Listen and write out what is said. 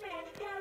Canada.